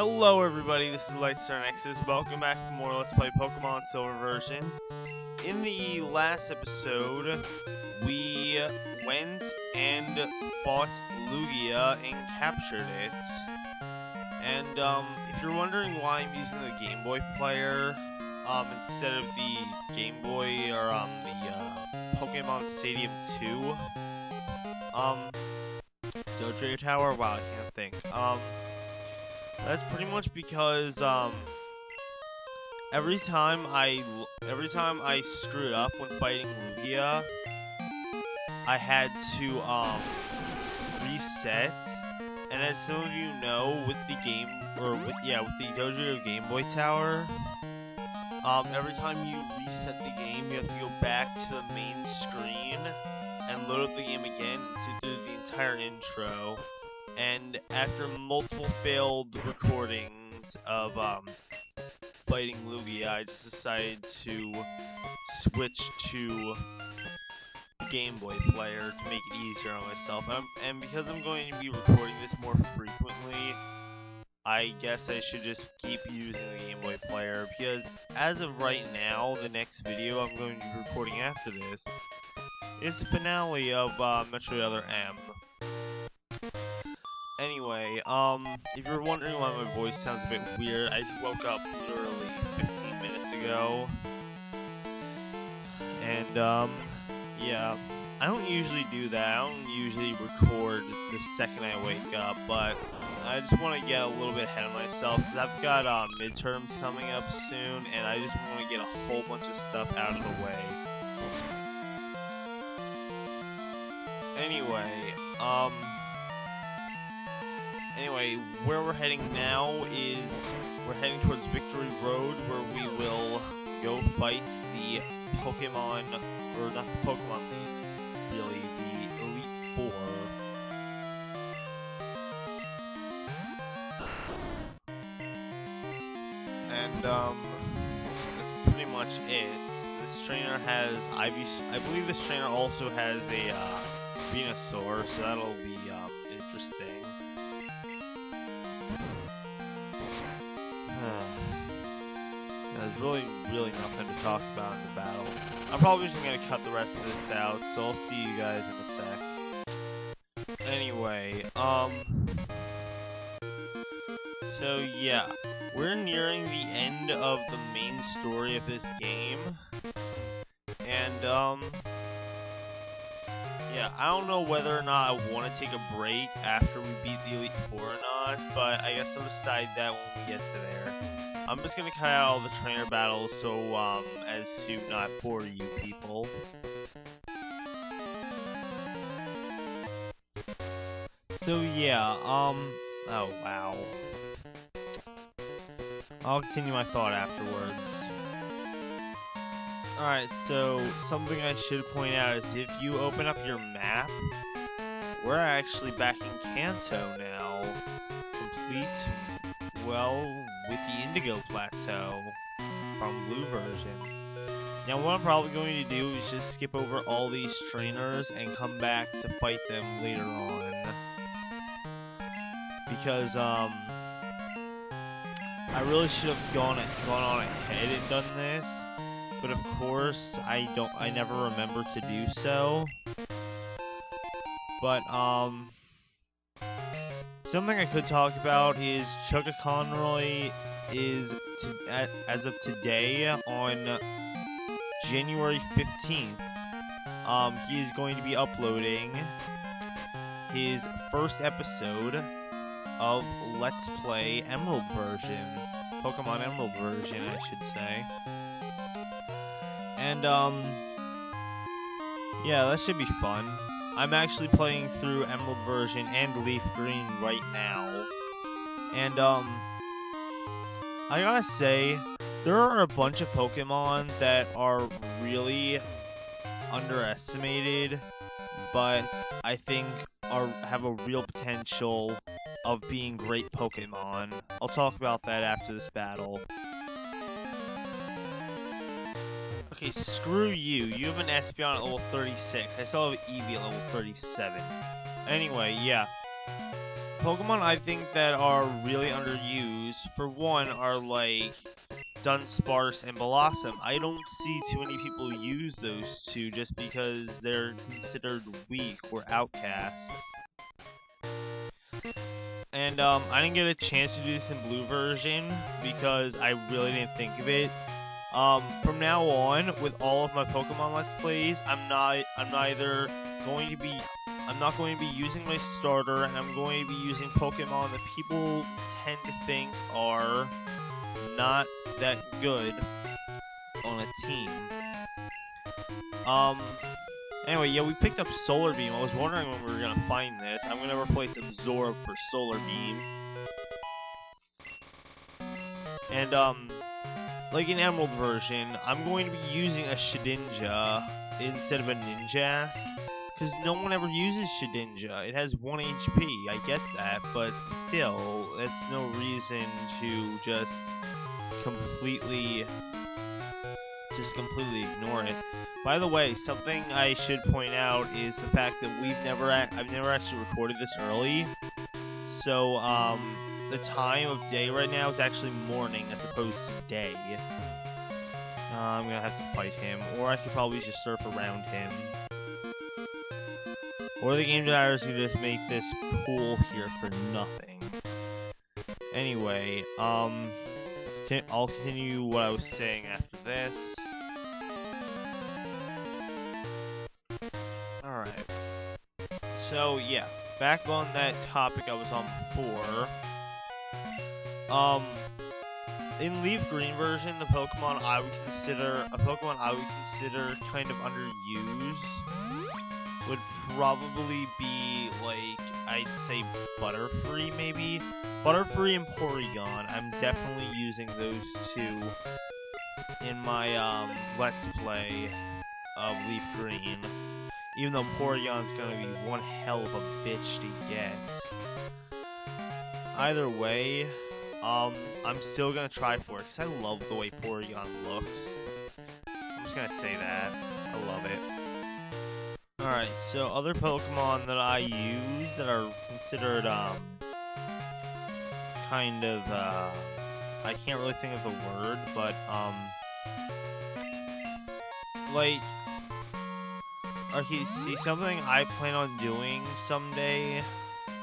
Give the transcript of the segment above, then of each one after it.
Hello everybody, this is Lightstar Nexus. Welcome back to more Let's Play Pokemon Silver version. In the last episode, we went and fought Lugia and captured it. And um, if you're wondering why I'm using the Game Boy player um, instead of the Game Boy or um, the uh, Pokemon Stadium 2, um, Dojo Tower, wow, I can't think. Um, that's pretty much because um every time I every time I screwed up when fighting Lugia, I had to um reset. And as some of you know, with the game or with yeah, with the Dojo Game Boy Tower, um every time you reset the game, you have to go back to the main screen and load up the game again to do the entire intro and after multiple failed recordings of um, fighting Lugia, I just decided to switch to the Game Boy player to make it easier on myself. Um, and because I'm going to be recording this more frequently, I guess I should just keep using the Game Boy player because as of right now, the next video I'm going to be recording after this is the finale of uh, Metroid Other M. Anyway, um, if you're wondering why my voice sounds a bit weird, I just woke up literally 15 minutes ago. And, um, yeah, I don't usually do that. I don't usually record the second I wake up, but I just want to get a little bit ahead of myself, because I've got, uh, midterms coming up soon, and I just want to get a whole bunch of stuff out of the way. Anyway, um... Anyway, where we're heading now is we're heading towards Victory Road where we will go fight the Pokemon, or not the Pokemon really, the Elite Four. And, um, that's pretty much it. This trainer has Ivy, I believe this trainer also has a, uh, Venusaur, so that'll be, really, really nothing to talk about in the battle. I'm probably just gonna cut the rest of this out, so I'll see you guys in a sec. Anyway, um... So yeah, we're nearing the end of the main story of this game. And, um... Yeah, I don't know whether or not I want to take a break after we beat the Elite Four or not, but I guess I'll decide that when we get to there. I'm just gonna cut out all the trainer battles so, um, as to not bore you people. So yeah, um, oh wow. I'll continue my thought afterwards. Alright, so something I should point out is if you open up your map, we're actually back in Kanto now. Complete, well, with the Indigo Plateau from Blue version. Now what I'm probably going to do is just skip over all these trainers and come back to fight them later on. Because, um, I really should have gone, gone on ahead and done this but of course, I don't, I never remember to do so. But, um, something I could talk about is ChuggaConroy is, to, as of today, on January 15th, um, he is going to be uploading his first episode of Let's Play Emerald version. Pokemon Emerald version, I should say. And, um, yeah, that should be fun. I'm actually playing through Emerald version and Leaf Green right now. And, um, I gotta say, there are a bunch of Pokemon that are really underestimated, but I think are have a real potential of being great Pokemon. I'll talk about that after this battle. Okay, screw you. You have an Espeon at level 36. I still have Eevee at level 37. Anyway, yeah. Pokemon I think that are really underused, for one, are like Dunsparce and Bellossom. I don't see too many people use those two just because they're considered weak or outcasts. And um, I didn't get a chance to do this in blue version because I really didn't think of it. Um, from now on, with all of my Pokemon Let's Plays, I'm not, I'm neither going to be, I'm not going to be using my starter, and I'm going to be using Pokemon that people tend to think are not that good on a team. Um, anyway, yeah, we picked up Solar Beam. I was wondering when we were gonna find this. I'm gonna replace Absorb for Solar Beam. And, um, like an Emerald version, I'm going to be using a Shedinja instead of a Ninja. Because no one ever uses Shedinja. It has 1 HP, I get that, but still, that's no reason to just completely just completely ignore it. By the way, something I should point out is the fact that we've never I've never actually recorded this early. So, um, the time of day right now is actually morning as opposed to day. Uh, I'm gonna have to fight him, or I could probably just surf around him. Or the game designers can just make this pool here for nothing. Anyway, um, I'll continue what I was saying after this. Alright. So, yeah. Back on that topic I was on before. Um, in Leaf Green version, the Pokemon I would consider, a Pokemon I would consider kind of underused would probably be, like, I'd say Butterfree, maybe? Butterfree and Porygon, I'm definitely using those two in my, um, Let's Play of Leaf Green. Even though Porygon's gonna be one hell of a bitch to get. Either way, um, I'm still gonna try for it, because I love the way Porygon looks. I'm just gonna say that. I love it. Alright, so other Pokemon that I use that are considered, um, kind of, uh, I can't really think of the word, but, um, like, okay, see, something I plan on doing someday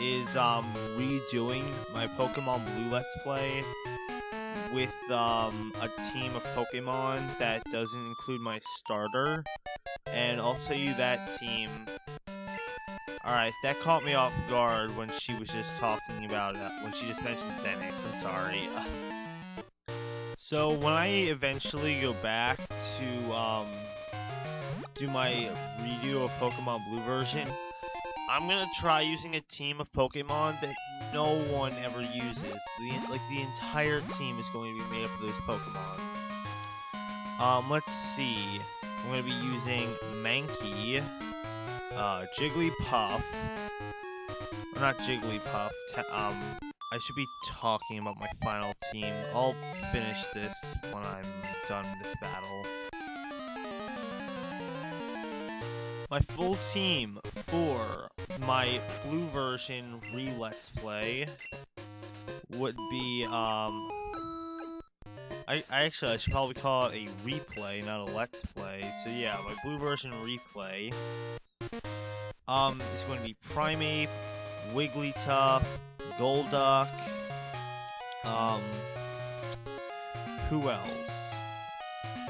is, um, redoing my Pokemon Blue Let's Play with, um, a team of Pokemon that doesn't include my starter, and I'll tell you that team Alright, that caught me off guard when she was just talking about it, when she just mentioned Zenyx, I'm sorry. so, when I eventually go back to, um, do my redo of Pokemon Blue version, I'm gonna try using a team of Pokemon that no one ever uses. The, like, the entire team is going to be made up of those Pokemon. Um, let's see. I'm gonna be using Mankey, uh, Jigglypuff, or not Jigglypuff, um, I should be talking about my final team. I'll finish this when I'm done with this battle. My full team for my blue version re-let's play would be, um, I, I actually, I should probably call it a replay, not a let's play. So yeah, my blue version replay um, it's going to be Primeape, Wigglytuff, Golduck, um, who else?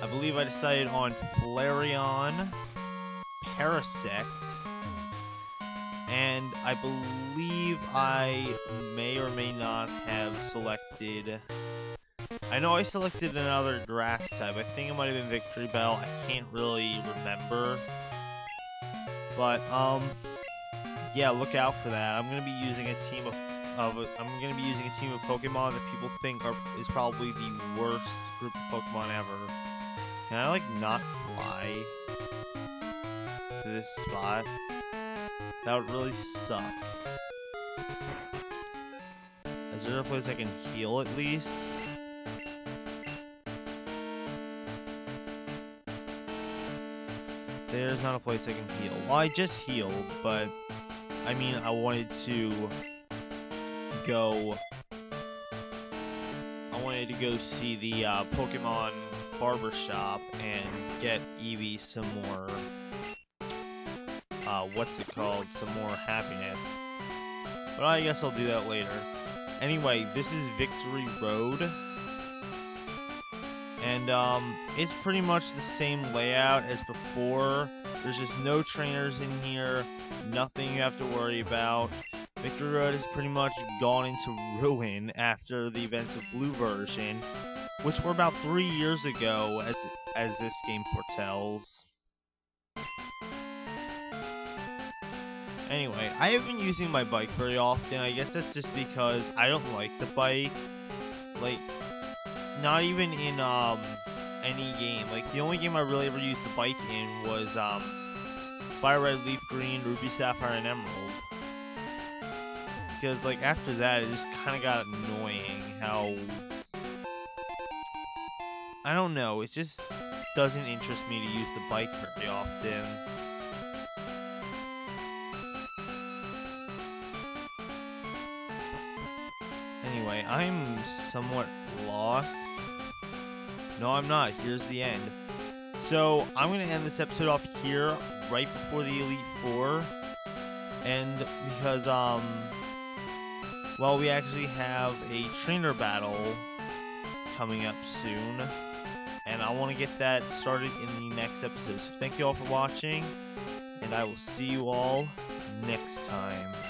I believe I decided on Flareon, Parasect, and I believe I may or may not have selected... I know I selected another grass type. I think it might have been Victreebel. I can't really remember. But, um, yeah, look out for that. I'm gonna be using a team of, of I'm gonna be using a team of Pokemon that people think are is probably the worst group of Pokemon ever. Can I, like, not fly this spot? That would really suck. Is there a place I can heal at least? There's not a place I can heal. Well, I just healed, but I mean, I wanted to go. I wanted to go see the uh, Pokemon barber shop and get Eevee some more. Uh, what's it called? Some more happiness. But I guess I'll do that later. Anyway, this is Victory Road. And um, it's pretty much the same layout as before. There's just no trainers in here, nothing you have to worry about. Victory Road has pretty much gone into ruin after the events of Blue version, which were about three years ago, as as this game foretells. Anyway, I have been using my bike very often. I guess that's just because I don't like the bike. Like, not even in um any game. Like the only game I really ever used the bike in was um Fire Red, Leaf Green, Ruby, Sapphire, and Emerald. Because like after that, it just kind of got annoying how I don't know. It just doesn't interest me to use the bike very often. Anyway, I'm somewhat lost. No, I'm not. Here's the end. So, I'm going to end this episode off here, right before the Elite Four. And because, um, well, we actually have a trainer battle coming up soon. And I want to get that started in the next episode. So, thank you all for watching. And I will see you all next time.